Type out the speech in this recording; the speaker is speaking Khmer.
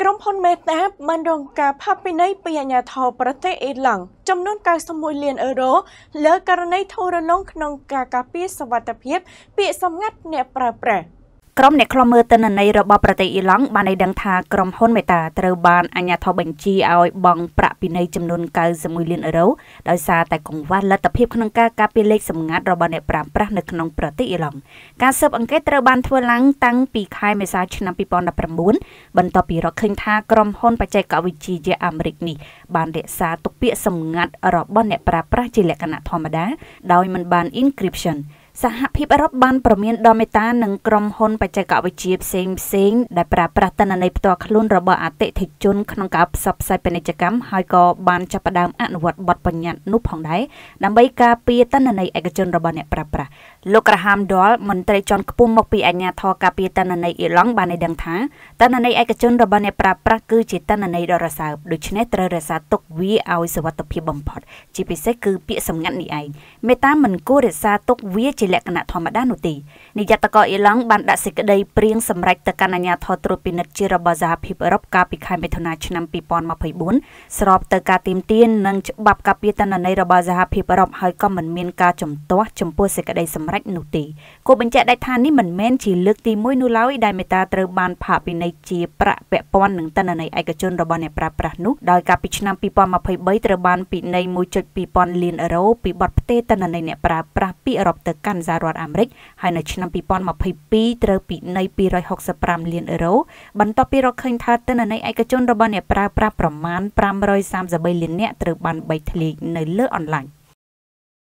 ក្រុមហ៊ុនមេតាបានរងការផាកពិន័យពីអាជ្ញាធរប្រទេសអ៊ីឡង់ចំនួន91លានអឺរ៉ូលើករណីធូររលុងក្នុងការការពារសវត្ថិភាពពាក្យសម្ងាត់អ្នកប្រើប្រាស់ ក្រុមអ្នកខ្លំមើលទិន្នន័យរបស់ប្រទេសអ៊ីឡង់បានឲ្យដឹងថាក្រុមហ៊ុនមេតាត្រូវបានអាជ្ញាធរបញ្ជាឲ្យបង់ប្រាក់ពិន័យចំនួន91លានអឺរ៉ូដោយសារតែកង្វះលទ្ធភាពក្នុងការការពារលេខសម្ងាត់របស់អ្នកប្រើប្រាស់នៅក្នុងប្រទេសអ៊ីឡង់ការស៊ើបអង្កេតត្រូវបានធ្វើឡើងតាំងពីខែមេសាឆ្នាំ2019បន្ទាប់ពីរកឃើញថាក្រុមហ៊ុនបច្ចេកវិទ្យាអាមេរិកនេះបានរក្សាទុកពាក្យសម្ងាត់របស់អ្នកប្រើប្រាស់ជាលក្ខណៈធម្មតាដោយមិនបាន encryption សហភាពអឺរ៉ុបបានប្រមានដល់មេតានិងក្រុមហ៊ុនបច្ចេកវិទ្យាផ្សេងផ្សេងដែលប្រើប្រាស់ទិន្នន័យផ្ទាល់ខ្លួនរបស់អតិថិជនក្នុងការផ្សព្វផ្សាយពាណិជ្ជកម្មហើយក៏បានចាប់ផ្ដើមអនុវត្តបទបញ្ញត្តិនោះផងដែរដើម្បីការពារទិន្នន័យឯកជនរបស់អ្នកប្រើប្រាស់លោកក្រហាមដលមន្ត្រីជាន់ខ្ពស់មកពីអាជ្ញាធរការពារទិន្នន័យអ៊ីឡង់បានឲ្យដឹងថាទិន្នន័យឯកជនរបស់អ្នកប្រើប្រាស់គឺជាទិន្នន័យដ៏រសើបដូច្នេះត្រូវរក្សាទុកវាឲ្យសុវត្ថិភាពបំផុតជាពិសេសគឺពាក្យសម្ងាត់នេះឯងមេតាមិនគួររក្សាទុកវាជាលក្ខណៈធម្មតានោះទេនាយកតកអ៊ីឡង់បានដាក់សេចក្តីព្រៀងសម្រេចទៅកាន់អាជ្ញាធរត្រួតពិនិត្យជារបស់សហភាពអឺរ៉ុបកាលពីខែមិថុនាឆ្នាំ2024ស្របទៅការទៀមទាននិងច្បាប់ការពារទិន្នន័យរបស់សហភាពអឺរ៉ុបហើយក៏មិនមានការជំទាស់ចំពោះសេចក្តីសម្រេចនោះទេគូបញ្ជាក់ដាច់ថានេះមិនមែនជាលើកទី1នោះឡើយដែលមេតាត្រូវបានផាកពិន័យជាប្រាក់ពាក់ព័ន្ធនឹងទិន្នន័យឯកជនរបស់អ្នកប្រើប្រាស់នោះដោយកាលពីឆ្នាំ2023ត្រូវបានពិន័យ1.2លានអឺរ៉ូពីបទផ្ទេរទិន្នន័យអ្នកប្រើប្រាស់ពីអឺរ៉ុបទៅកាន់សហរដ្ឋអាមេរិកហើយនៅឆ្នាំ2022ត្រូវពិន័យ265លានអឺរ៉ូបន្ទាប់ពីរកឃើញថាទិន្នន័យឯកជនរបស់អ្នកប្រើប្រាស់ប្រមាណ533លាននាក់ត្រូវបានបែកធ្លាយនៅលើអនឡាញ